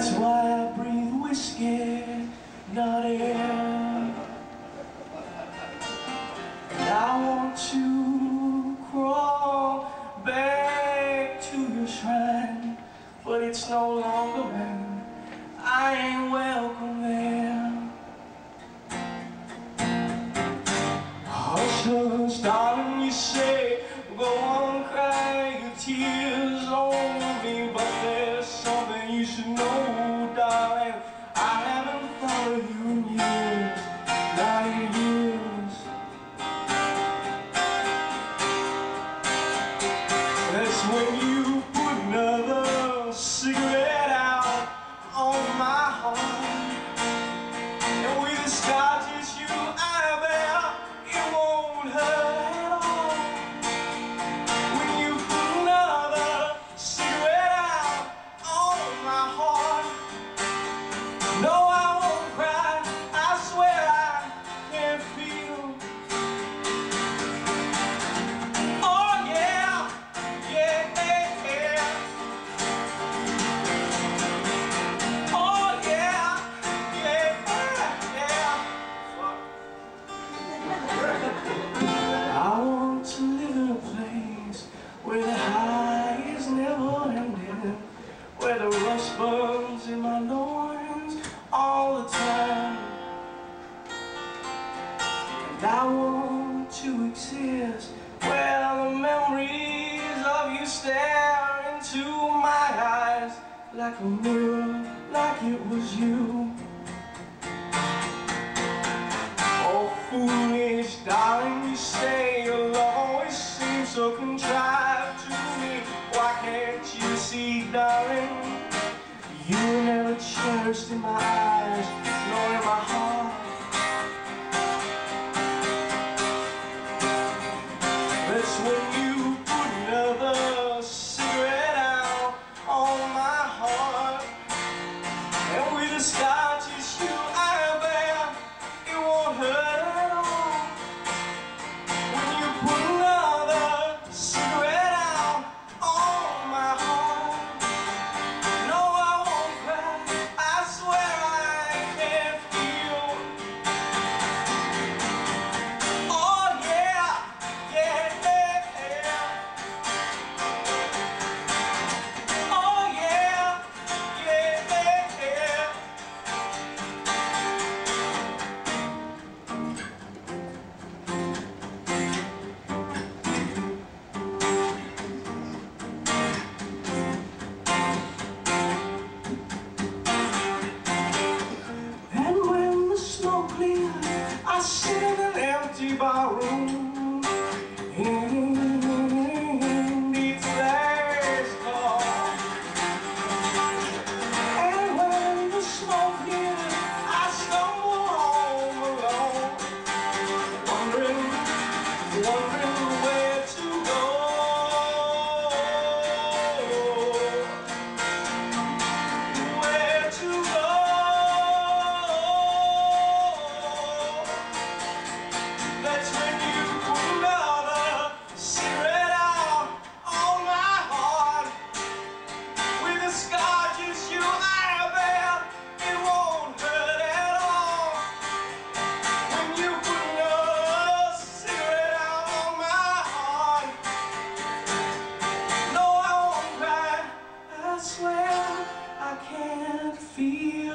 That's why I breathe whiskey, not air. And I want to crawl back to your shrine, but it's no longer mine. I ain't welcome there. Hush, hush, darling, you say, go on, cry when you I want to exist where the memories of you stare into my eyes like a mirror, like it was you. Oh, foolish darling, you say your love always seems so contrived to me. Why can't you see, darling? You never cherished in my eyes, sit in an empty barroom I can't feel